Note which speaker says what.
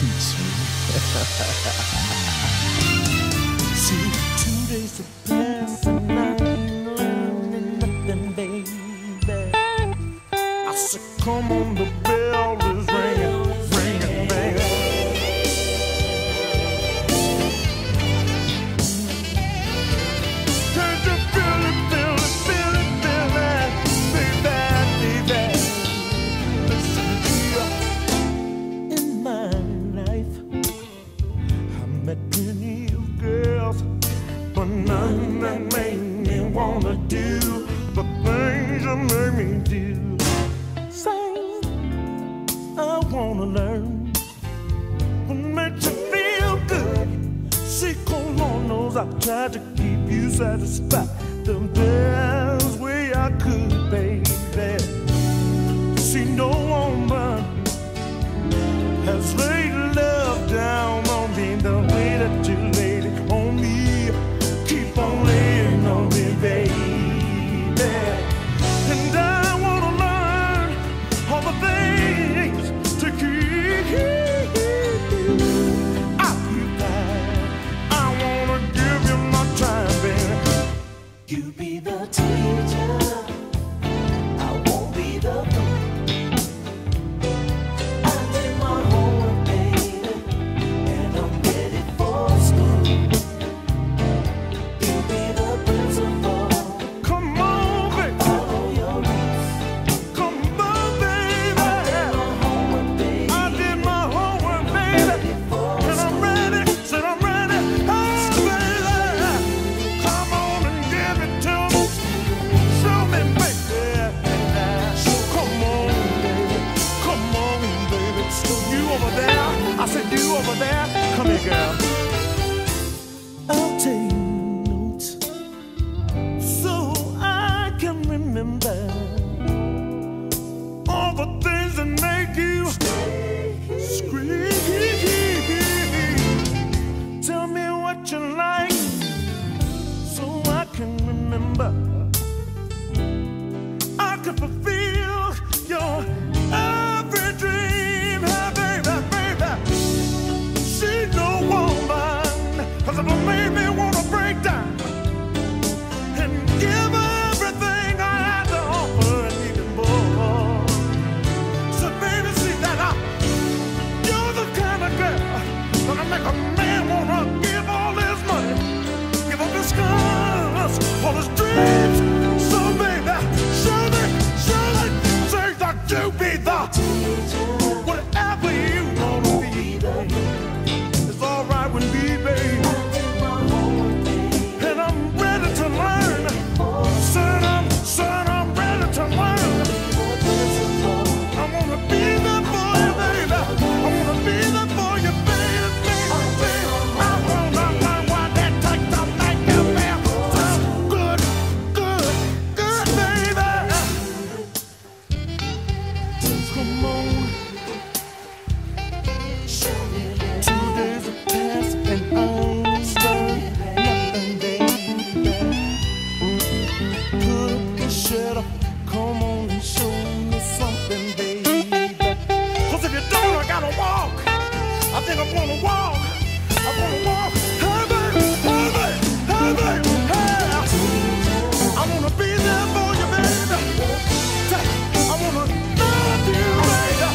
Speaker 1: sweet, sweet.
Speaker 2: See, two days have passed and I ain't learning nothing, baby. I said, come on, the bell wanna do the things you made me do. Say, I wanna learn what makes you feel good. See, Lord knows I tried to keep you satisfied the best it, girl. I'll take notes so I can remember. wanna walk. I wanna walk. Hey, baby, baby, baby, hey. I wanna be there for you, baby. I wanna love you, baby.